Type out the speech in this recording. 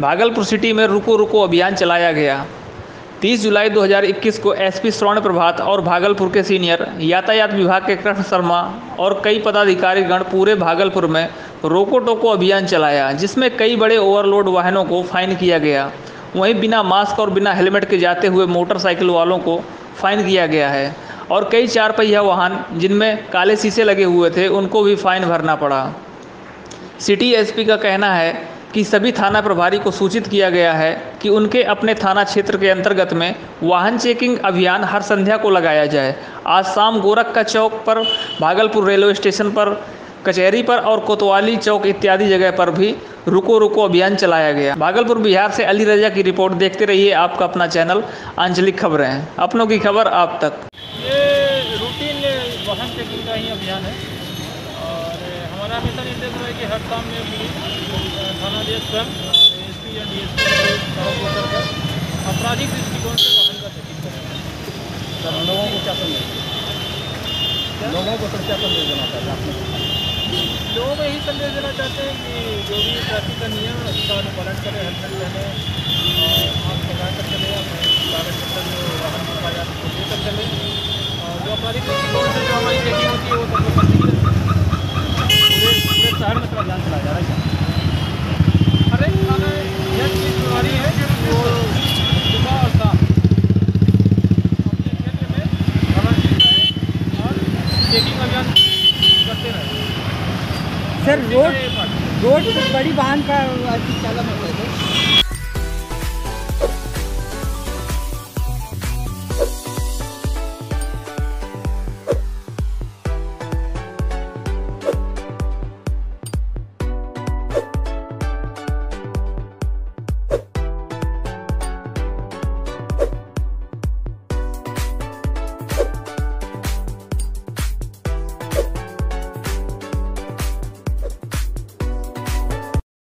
Bhagalpur city में रुको रुको अभियान चलाया गया। 30 जुलाई 2021 को एसपी स्वर्ण प्रभात और भागलपुर के सीनियर, यातायात विभाग के कृष्ण शर्मा और कई पदाधिकारीगण पूरे भागलपुर में रोको टोको अभियान चलाया, जिसमें कई बड़े ओवरलोड वाहनों को फाइन किया गया। वहीं बिना मास्क और बिना हेलमेट के जाते हुए मोटरसाइकिल वालों को फाइन किया गया है और कई चार पहिया वाहन, जिनमें काले शीशे लगे हुए थे, उनको भी फाइन भरना पड़ा। सिटी एसपी का कहना है कि सभी थाना प्रभारी को सूचित किया गया है कि उनके अपने थाना क्षेत्र के अंतर्गत में वाहन चेकिंग अभियान हर संध्या को लगाया जाए। आज शाम गोरख का चौक पर, भागलपुर रेलवे स्टेशन पर, कचहरी पर और कोतवाली चौक इत्यादि जगह पर भी रुको रुको अभियान चलाया गया। भागलपुर बिहार से अली रजा की रिपोर्ट देखते रहिए आपका अपना चैनल, आंचलिक खबरें। अपनों की खबर आप तक ये रूटीन वाहन चेकिंग का ही अभियान है और हमारा मिशन निर्देश है कि हर काम में पुलिस थानाध्यक्ष स्वयं एस पी या डी एस पी आपराधिक दृष्टिकोण से वाहन का चेकिंग करें सर लोगों को क्या संदेश लोगों को सर क्या संदेश देना चाहते हैं आपने? लोगों को यही संदेश देना चाहते हैं कि जो भी ट्रैफ़िक का नियम है उसका अनुपालन करें हेलमेट पहने मास्क लगा कर चले अपने वाहन के कागजात को लेकर चले। और जो दृष्टिकोण से जो हमारी चेकिंग होती है वो सब लोग करते ही रहते हैं पूरे पूरे शहर में सर अभियान चलाया जा रहा है क्या हर एक थाना यह चीज़ बीमारी है वो सुबह और शाम अपने क्षेत्र में प्रदर्शित रहे और चेकिंग अभियान करते रहे सर रोड है। रोड बड़ी वाहन का चालक होता होता